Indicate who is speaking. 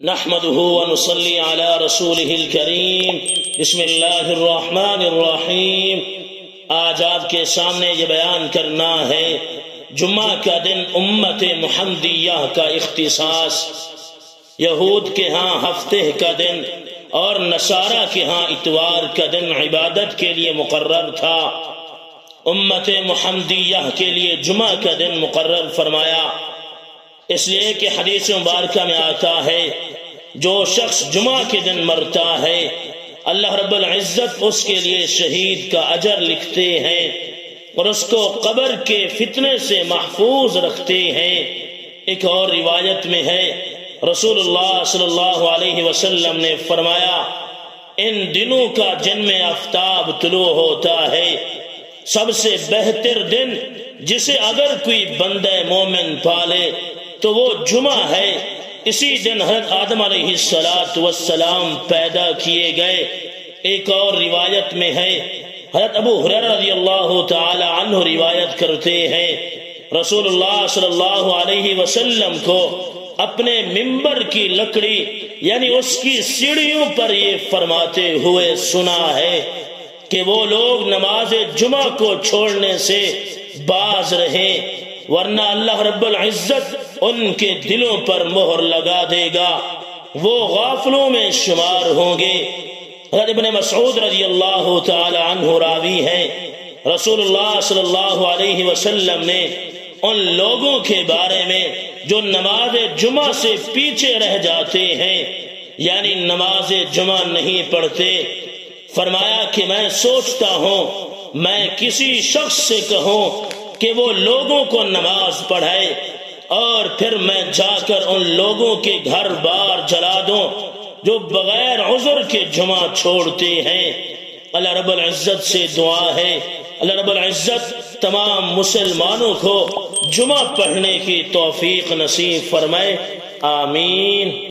Speaker 1: نحمده ونصلي على رسوله الكريم. بسم اللہ الرحمن الرحیم آج آپ کے سامنے یہ بیان کرنا ہے، جمعہ کا دن امت محمدیہ کا اختصاص. یہود کے ہاں ہفتے کا دن اور نصارہ کے ہاں اتوار کا دن عبادت کے لیے مقرر تھا. امت محمدیہ کے لیے جمعہ کا دن مقرر فرمایا۔ اس لیے کہ حدیث مبارکہ میں آتا ہے جو شخص جمعہ کے دن مرتا ہے، اللہ رب العزت اس کے لیے شہید کا اجر لکھتے ہیں اور اس کو قبر کے فتنے سے محفوظ رکھتے ہیں۔ ایک اور روایت میں ہے، رسول اللہ صلی اللہ علیہ وسلم نے فرمایا، ان دنوں کا جن میں آفتاب طلوع ہوتا ہے۔ سب سے بہتر دن جسے اگر کوئی بندہ مومن پالے تو وہ جمعہ ہے۔ اسی دن حضرت آدم علیہ السلاۃ والسلام پیدا کیے گئے۔ ایک اور روایت میں ہے۔ حضرت ابو حرر رضی اللہ تعالی عنہ روایت کرتے ہیں۔ رسول اللہ صلی اللہ علیہ وسلم کو اپنے ممبر کی لکڑی یعنی اس کی سیڑھیوں پر یہ فرماتے ہوئے سنا ہے کہ وہ لوگ نماز جمعہ کو چھوڑنے سے باز رہیں ورنہ اللہ رب العزت ان کے دلوں پر مہر لگا دے گا۔ وہ غافلوں میں شمار ہوں گے۔ حضرت ابن مسعود رضی اللہ تعالی عنہ راوی ہے رسول اللہ صلی اللہ علیہ وسلم نے ان لوگوں کے بارے میں جو نماز جمعہ سے پیچھے رہ جاتے ہیں یعنی نماز جمعہ نہیں پڑھتے، فرمایا کہ میں سوچتا ہوں، میں کسی شخص سے کہوں کہ وہ لوگوں کو نماز پڑھائے اور پھر میں جا کر ان لوگوں کے گھر بار جلا دوں جو بغیر عذر کے جمعہ چھوڑتے ہیں۔ اللہ رب العزت سے دعا ہے۔ اللہ رب العزت تمام مسلمانوں کو جمعہ پڑھنے کی توفیق نصیب فرمائے۔ آمین۔